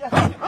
Hallelujah.